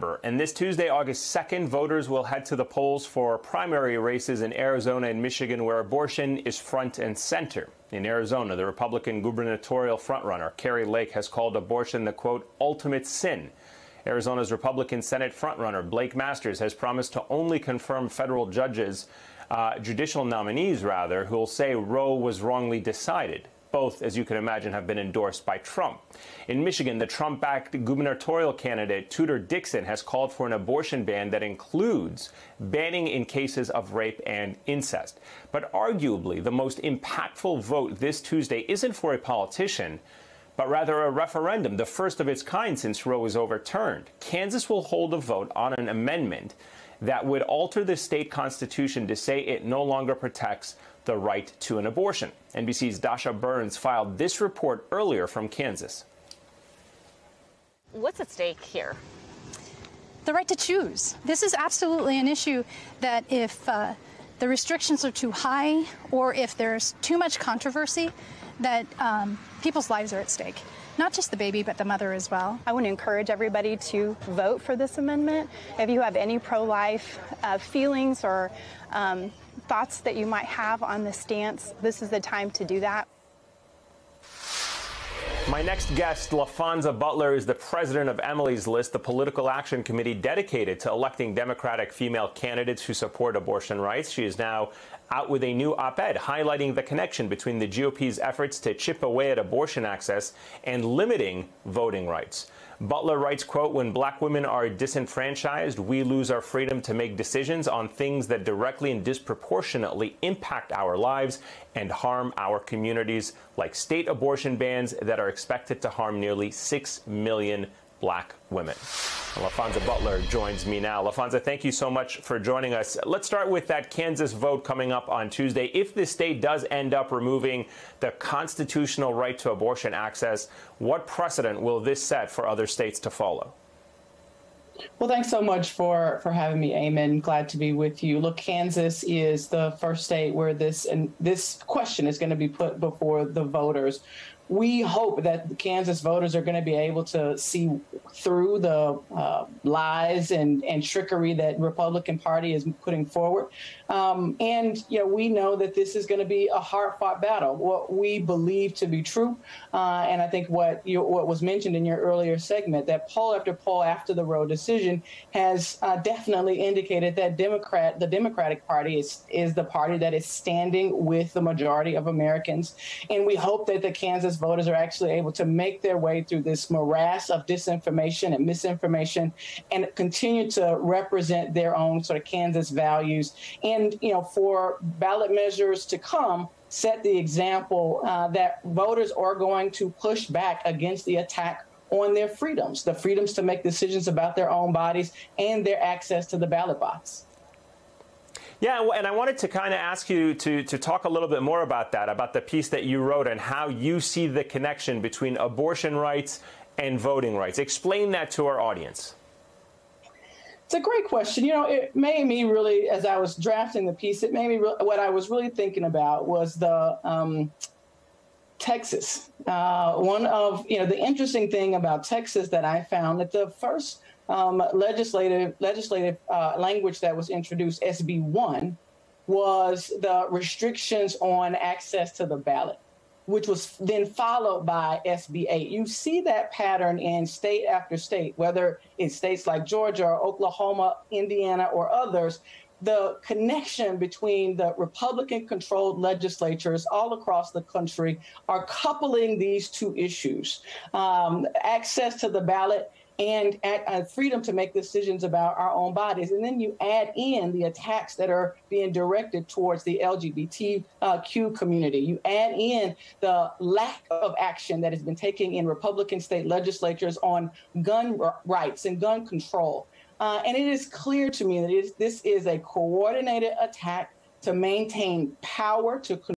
November. And this Tuesday, August 2nd, voters will head to the polls for primary races in Arizona and Michigan, where abortion is front and center. In Arizona, the Republican gubernatorial frontrunner, Kari Lake, has called abortion the quote, ultimate sin. Arizona's Republican Senate frontrunner, Blake Masters, has promised to only confirm federal judges, uh, judicial nominees rather, who will say Roe was wrongly decided. Both, as you can imagine, have been endorsed by Trump. In Michigan, the Trump backed gubernatorial candidate Tudor Dixon has called for an abortion ban that includes banning in cases of rape and incest. But arguably, the most impactful vote this Tuesday isn't for a politician but rather a referendum, the first of its kind since Roe was overturned. Kansas will hold a vote on an amendment that would alter the state constitution to say it no longer protects the right to an abortion. NBC's Dasha Burns filed this report earlier from Kansas. What's at stake here? The right to choose. This is absolutely an issue that if uh, the restrictions are too high or if there's too much controversy, that um, people's lives are at stake. Not just the baby, but the mother as well. I want to encourage everybody to vote for this amendment. If you have any pro life uh, feelings or um, thoughts that you might have on the stance, this is the time to do that. My next guest, Laphonza Butler, is the president of Emily's List, the political action committee dedicated to electing Democratic female candidates who support abortion rights. She is now out with a new op ed highlighting the connection between the GOP's efforts to chip away at abortion access and limiting voting rights. Butler writes, quote, when black women are disenfranchised, we lose our freedom to make decisions on things that directly and disproportionately impact our lives and harm our communities, like state abortion bans that are expected to harm nearly 6 million black women. Laphonza Butler joins me now. Laphonza, thank you so much for joining us. Let's start with that Kansas vote coming up on Tuesday. If the state does end up removing the constitutional right to abortion access, what precedent will this set for other states to follow? Well, thanks so much for for having me, Ayman. Glad to be with you. Look, Kansas is the first state where this and this question is going to be put before the voters we hope that Kansas voters are going to be able to see through the uh, lies and, and trickery that Republican Party is putting forward. Um, and you know, we know that this is going to be a hard-fought battle. What we believe to be true, uh, and I think what you, what was mentioned in your earlier segment, that poll after poll after the Roe decision has uh, definitely indicated that Democrat, the Democratic Party is is the party that is standing with the majority of Americans, and we hope that the Kansas voters are actually able to make their way through this morass of disinformation and misinformation and continue to represent their own sort of Kansas values. And, you know, for ballot measures to come, set the example uh, that voters are going to push back against the attack on their freedoms, the freedoms to make decisions about their own bodies and their access to the ballot box. Yeah, and I wanted to kind of ask you to, to talk a little bit more about that, about the piece that you wrote and how you see the connection between abortion rights and voting rights. Explain that to our audience. It's a great question. You know, it made me really, as I was drafting the piece, it made me re- what I was really thinking about was the um, Texas. Uh, one of you know the interesting thing about Texas that I found that the first um, legislative legislative uh, language that was introduced, SB one, was the restrictions on access to the ballot, which was then followed by SB eight. You see that pattern in state after state, whether it's states like Georgia or Oklahoma, Indiana, or others. The connection between the Republican controlled legislatures all across the country are coupling these two issues um, access to the ballot and uh, freedom to make decisions about our own bodies. And then you add in the attacks that are being directed towards the LGBTQ community. You add in the lack of action that has been taken in Republican state legislatures on gun rights and gun control. Uh, and it is clear to me that this is a coordinated attack to maintain power, to